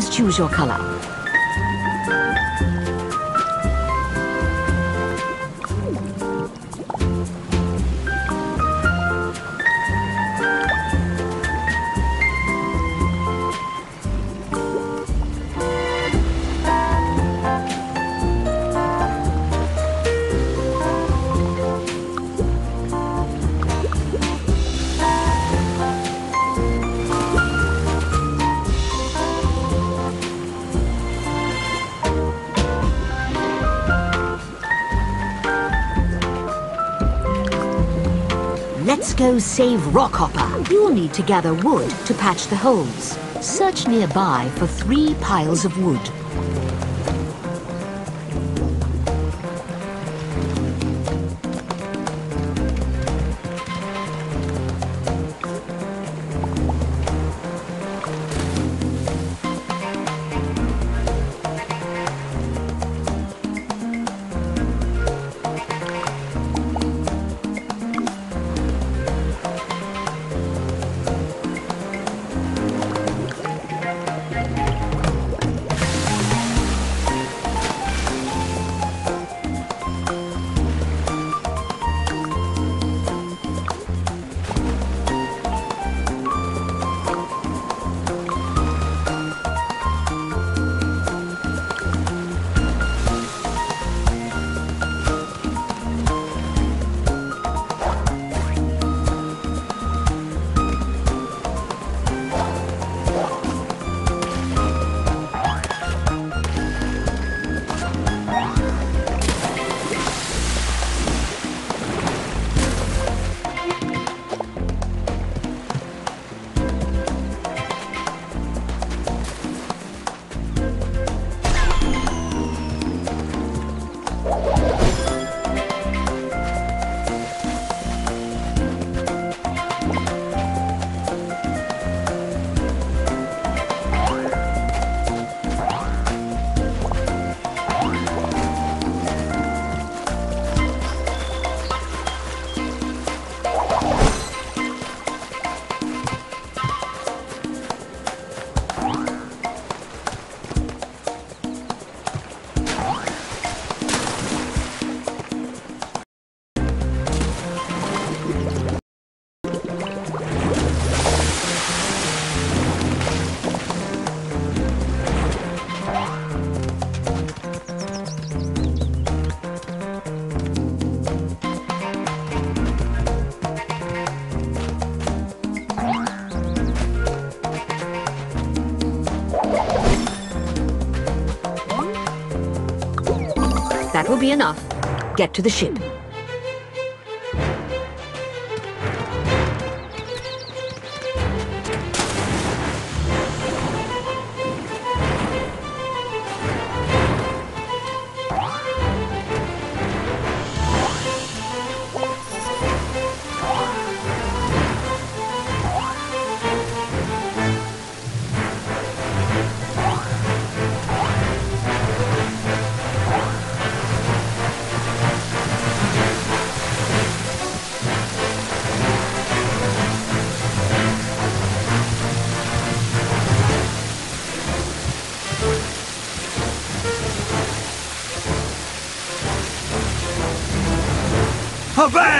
Please choose your color. Let's go save Rockhopper. You'll need to gather wood to patch the holes. Search nearby for three piles of wood. Be enough. Get to the ship.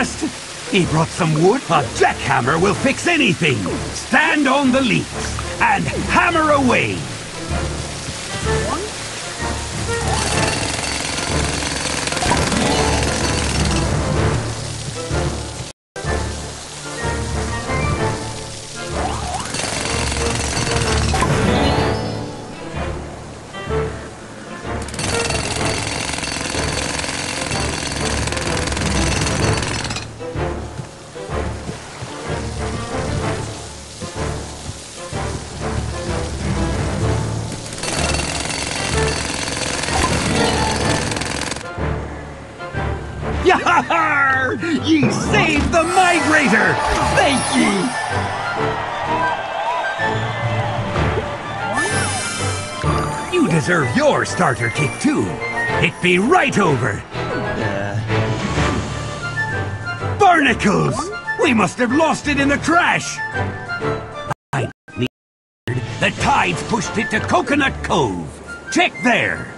He brought some wood. A jackhammer will fix anything. Stand on the leaps and hammer away. Your starter kit too. It be right over. Barnacles! We must have lost it in the crash. I The tide's pushed it to Coconut Cove. Check there.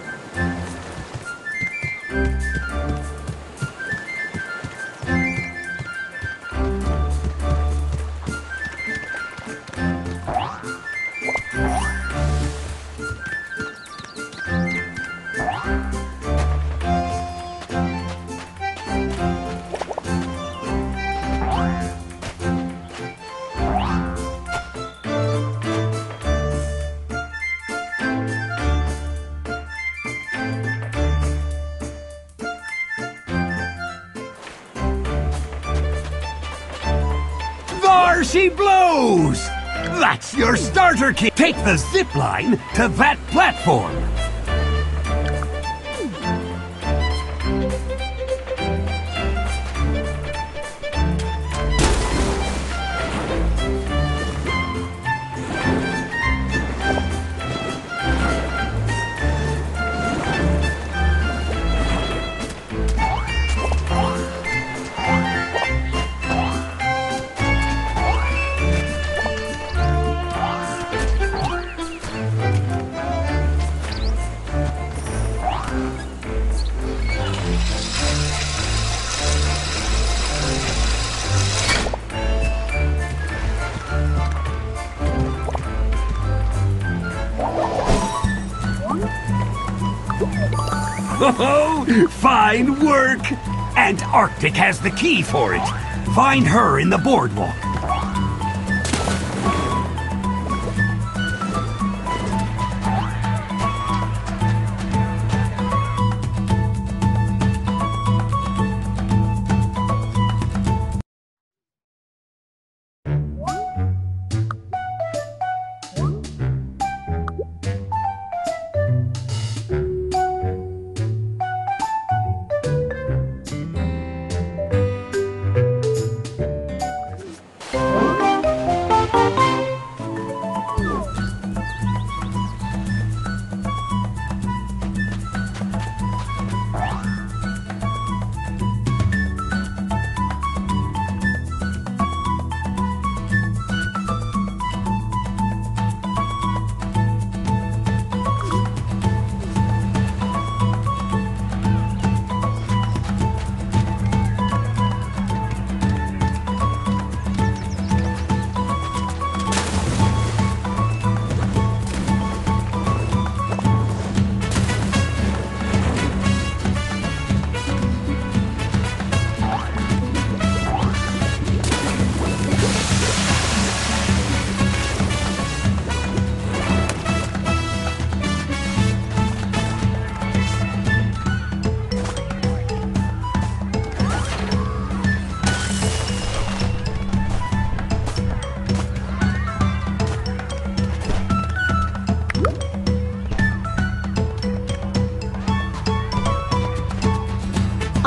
She blows! That's your starter kit. Take the zip line to that platform. Oh, fine work! Aunt Arctic has the key for it. Find her in the boardwalk.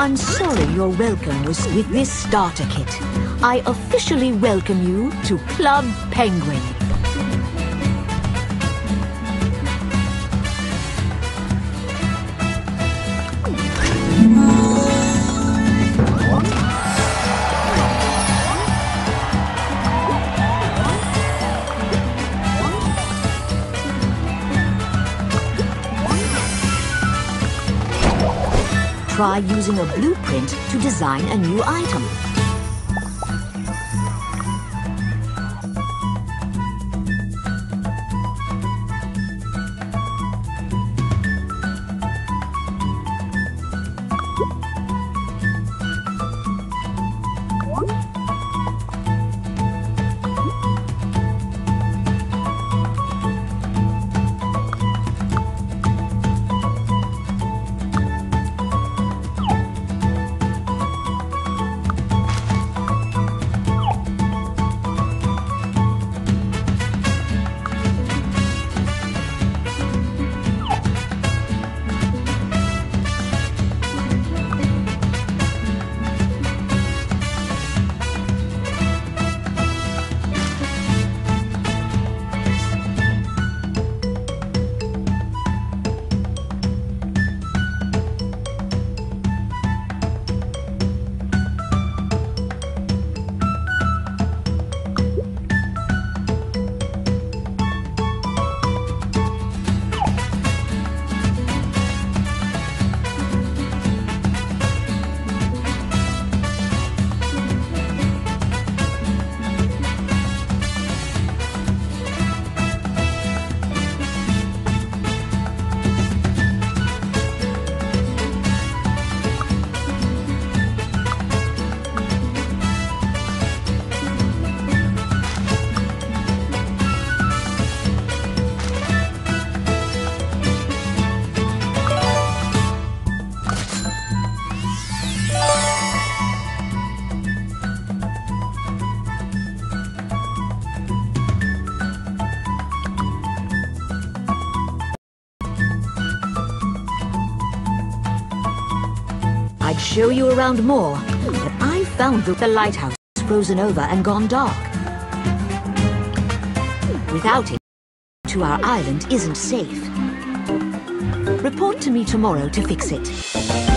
I'm sorry your welcome was with this starter kit. I officially welcome you to Club Penguin. Try using a blueprint to design a new item. Show you around more, but I found that the lighthouse frozen over and gone dark. Without it, to our island isn't safe. Report to me tomorrow to fix it.